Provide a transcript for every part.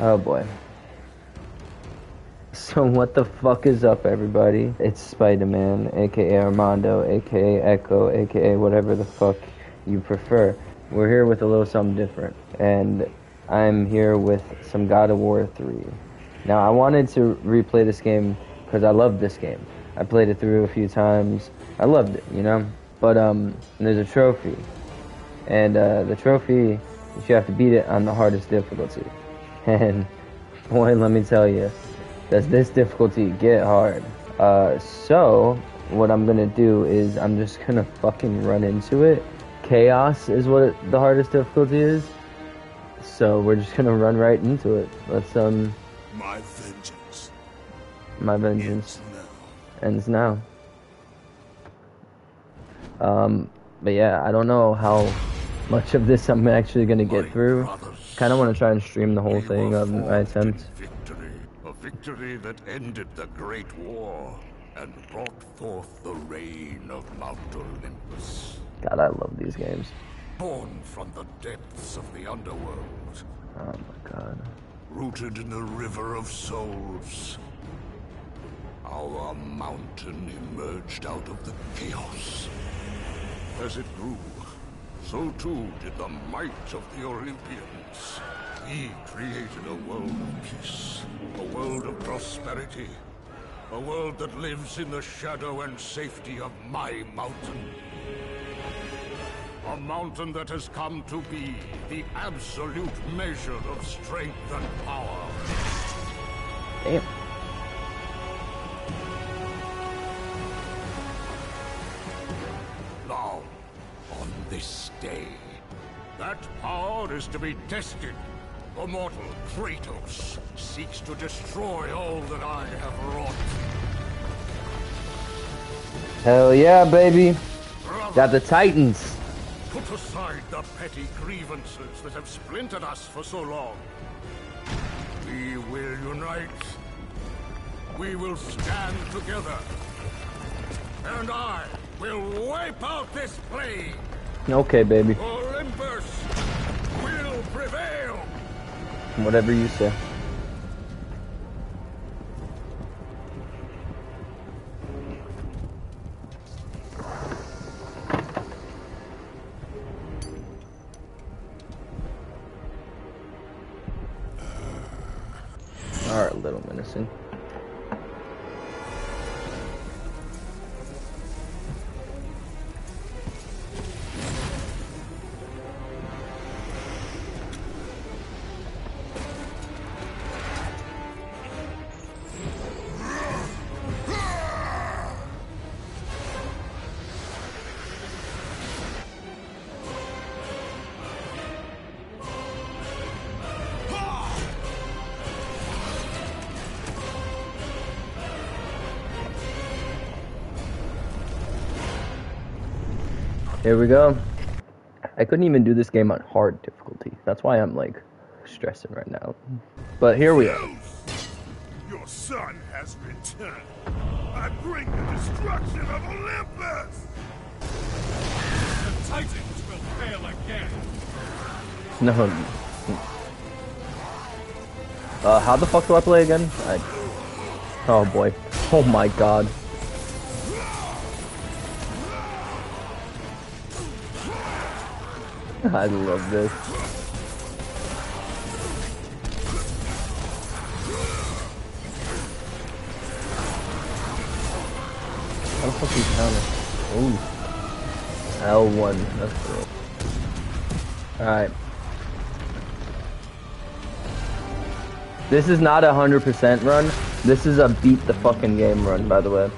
Oh boy. So what the fuck is up everybody? It's SpidaaMan, aka Armando, aka Echo, aka whatever the fuck you prefer. We're here with a little something different. And I'm here with some God of War 3. Now I wanted to replay this game because I love this game. I played it through a few times. I loved it, you know? But um there's a trophy. And uh, the trophy you have to beat it on the hardest difficulty. And boy, let me tell you, does this difficulty get hard? Uh, so what I'm gonna do is I'm just gonna fucking run into it. Chaos is what it, the hardest difficulty is. So we're just gonna run right into it. Let's um. My vengeance. My vengeance ends ends now. now. Um, but yeah, I don't know how much of this I'm actually gonna get My through. brothers, Kind of want to try and stream the whole thing of my attempt. Victory, a victory that ended the Great War and brought forth the reign of Mount Olympus. God, I love these games. Born from the depths of the underworld, Oh my god. rooted in the river of souls. Our mountain emerged out of the chaos. As it grew, so too did the might of the Olympians. We created a world of peace, a world of prosperity, a world that lives in the shadow and safety of my mountain. A mountain that has come to be the absolute measure of strength and power. Damn. That power is to be tested. The mortal Kratos seeks to destroy all that I have wrought. Hell yeah, baby. Brother, Got the Titans. put aside the petty grievances that have splintered us for so long. We will unite. We will stand together. And I will wipe out this plague. Okay, baby. Olympus will prevail. Whatever you say. Alright, little menacing. Here we go. I couldn't even do this game on hard difficulty. That's why I'm like stressing right now. But here we are. Your son has returned. I bring the destruction of Olympus! The Titans will fail again. No. Uh, how the fuck do I play again? I... Oh boy. Oh my god. I love this. How the fuck do you counter? Ooh. L1. That's cool. Alright. This is not a 100% run. This is a beat the fucking game run, by the way.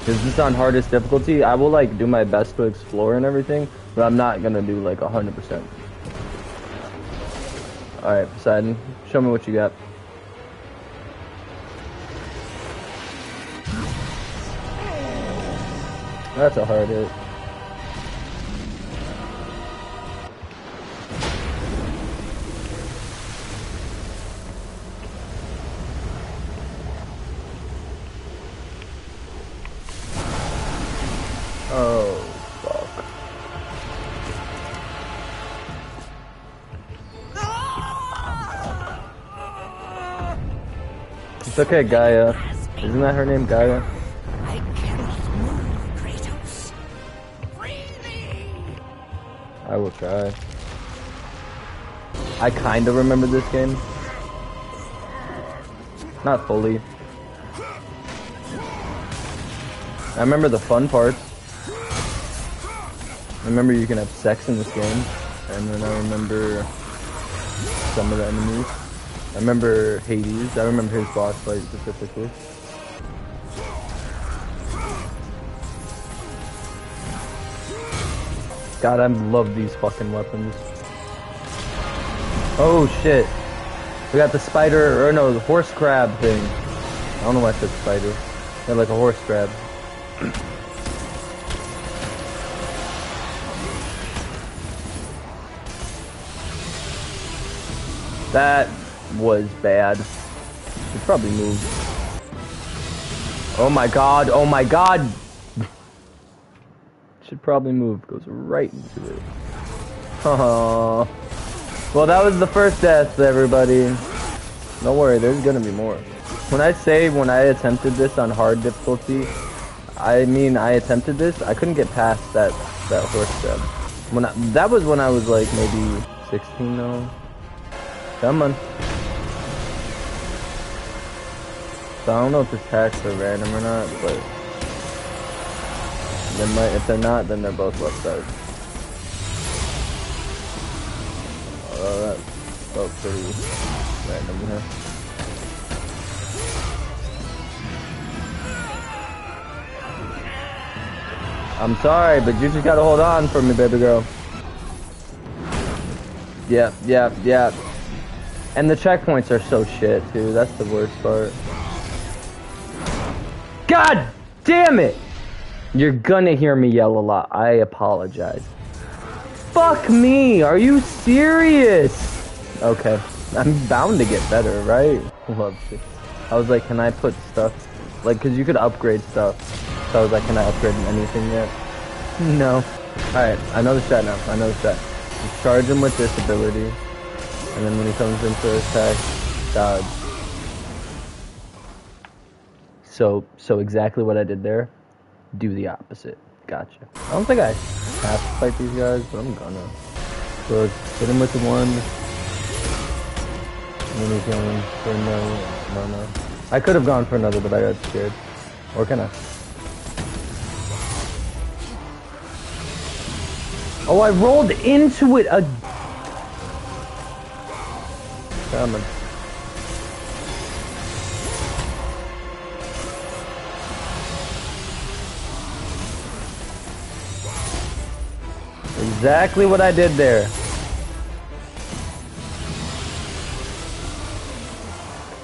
Is this is on hardest difficulty? I will like do my best to explore and everything, but I'm not gonna do like 100%. Alright, Poseidon, show me what you got. That's a hard hit. It's okay, Gaia. Isn't that her name, Gaia? I cannot move, Kratos. I will try. I kinda remember this game. Not fully. I remember the fun parts. I remember you can have sex in this game. And then I remember some of the enemies. I remember Hades. I remember his boss fight specifically. God, I love these fucking weapons. Oh shit. We got the spider, or no, the horse crab thing. I don't know why I said spider. They're like a horse crab. That was bad. Should probably move. Oh my god, oh my god! Should probably move. Goes right into it. Oh. Well, that was the first death, everybody. Don't worry, there's gonna be more. When I say when I attempted this on hard difficulty, I mean I attempted this. I couldn't get past that that horse step. When I, that was when I was like maybe 16 though. Come on. So I don't know if the attacks are random or not, but they might. If they're not, then they're both left side. Oh, that felt pretty random here. I'm sorry, but you just gotta hold on for me, baby girl. Yep, yep, yep. And the checkpoints are so shit, too. That's the worst part. God damn it! You're gonna hear me yell a lot. I apologize. Fuck me! Are you serious? Okay. I'm bound to get better, right? Love this. I was like, can I put stuff? Like, cause you could upgrade stuff. So I was like, can I upgrade anything yet? No. Alright, I know the strat now. I know the strat. You charge him with this ability. And then when he comes in into attack, dodge. So, so exactly what I did there, do the opposite. Gotcha. I don't think I have to fight these guys, but I'm gonna. So hit him with the one. And then he's going for no, no, no. I could have gone for another, but I got scared. Or can I? Oh, I rolled into it a. Coming. Exactly what I did there.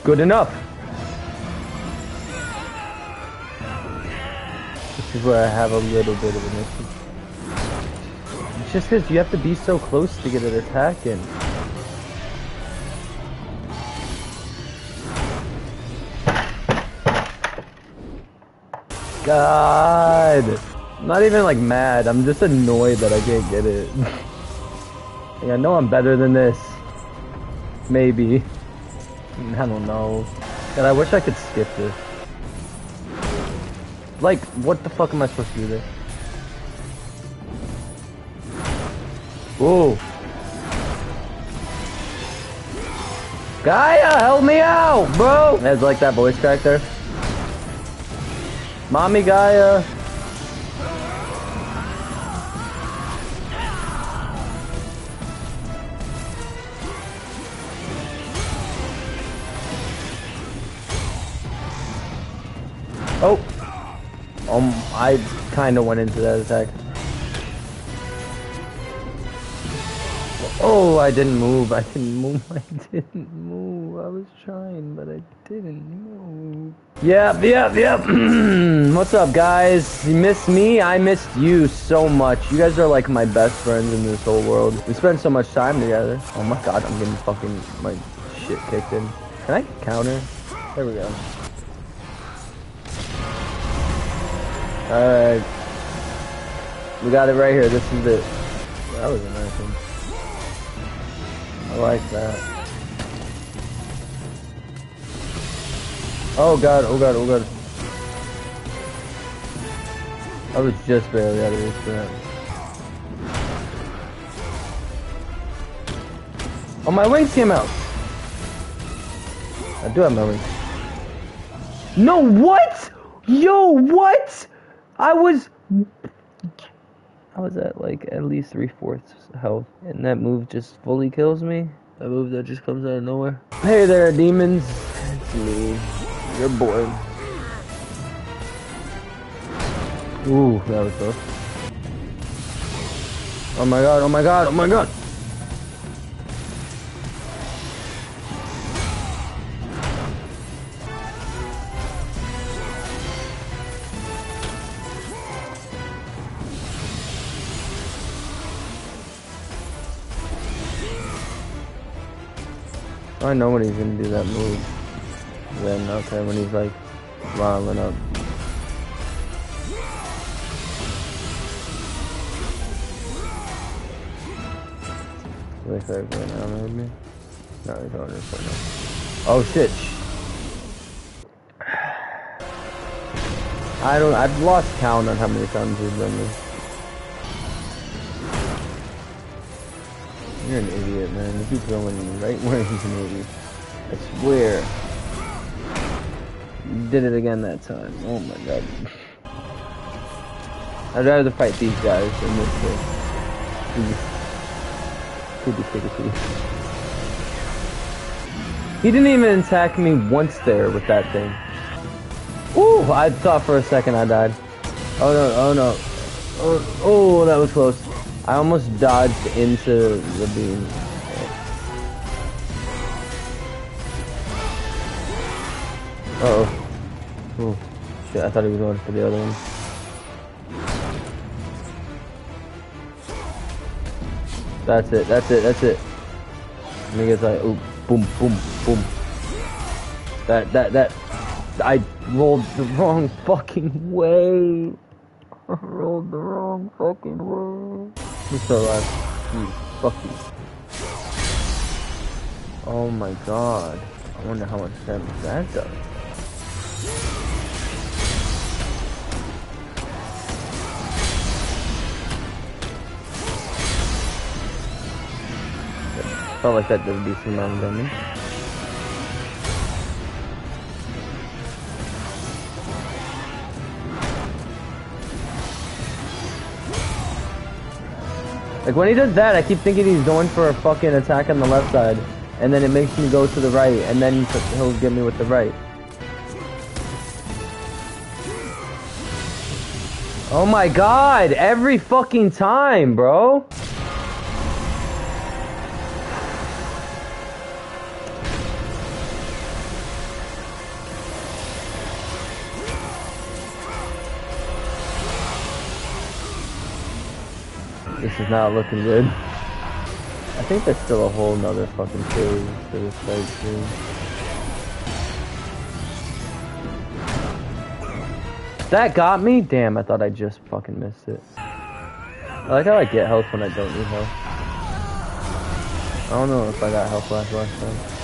Good enough. This is where I have a little bit of an issue. It's just because you have to be so close to get an attack in. God. I'm not even like mad. I'm just annoyed that I can't get it. like, I know I'm better than this. Maybe. I don't know. God, I wish I could skip this. Like, what the fuck am I supposed to do there? Ooh. Gaia, help me out, bro! It's like that voice crack there. Mommy Gaia. Oh. Um, I kind of went into that attack. Oh, I didn't move. I didn't move. I didn't move. I was trying, but I didn't move. Yep, yep, yep. What's up, guys? You missed me? I missed you so much. You guys are like my best friends in this whole world. We spend so much time together. Oh my god, I'm getting fucking my shit kicked in. Can I counter? There we go. Alright. We got it right here. This is it. That was a nice one. I like that. Oh god, oh god, oh god. I was just barely out of this that. Oh, my wings came out. I do have my wings. No, what? Yo, what? I was... I was at like at least three fourths health, and that move just fully kills me. That move that just comes out of nowhere. Hey there, demons. It's me, your boy. Ooh, that was close. Oh my god, oh my god, oh my god! I know when he's gonna do that move. Then, okay, when he's like rolling up. Like that right now, maybe? No, he's on this right now. Oh shit! I don't. I've lost count on how many times he's done this. You're an idiot, man. You keep going right where he's an. I swear. You did it again that time. Oh my god. I'd rather fight these guys than this kid. Could be He didn't even attack me once there with that thing. Ooh, I thought for a second I died. Oh no, oh no. Oh, oh that was close. I almost dodged into the beam. Uh oh. Oh, shit, I thought he was going for the other one. That's it, that's it, that's it. Niggas like, oh, boom, boom, boom. That, that, that. I rolled the wrong fucking way. I rolled the wrong fucking way. Still alive? You, fuck you. Oh my god. I wonder how much damage that does. Felt like that did a decent amount of damage. Like when he does that, I keep thinking he's going for a fucking attack on the left side, and then it makes me go to the right, and then he'll get me with the right. Oh my god, every fucking time, bro. This is not looking good. I think there's still a whole nother fucking phase to this fight too. That got me? Damn, I thought I just fucking missed it. I like how I get health when I don't need health. I don't know if I got health last last time.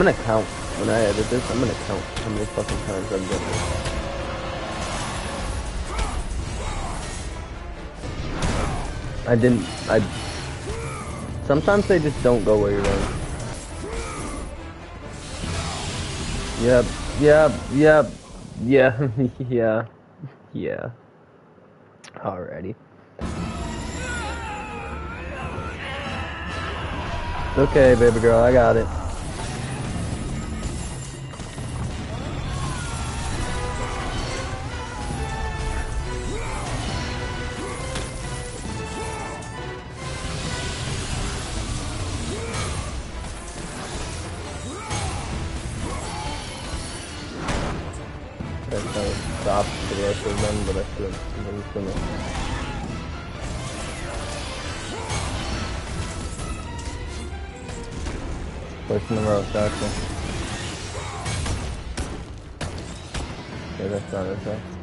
Gonna count when I edit this. I'm gonna count how many fucking times I've done this. I didn't. I. Sometimes they just don't go where you're going. Yep. Yep. Yep. Yeah. yeah. Yeah. Alrighty. Okay, baby girl, I got it. I can't stop the rest of them, but I couldn't. The? Okay, that's not it, though.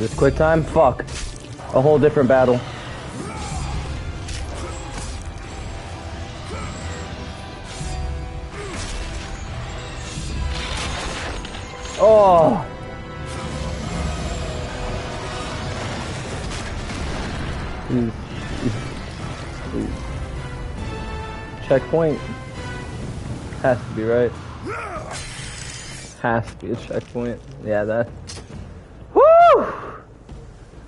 This quick time? Fuck. A whole different battle. Oh! Checkpoint. Has to be right. Has to be a checkpoint. Yeah, that.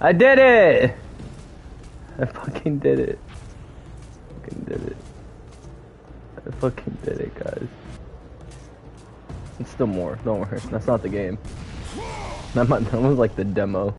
I did it! I fucking did it. Fucking did it. I fucking did it, guys. It's still more. Don't worry. That's not the game. That was like the demo.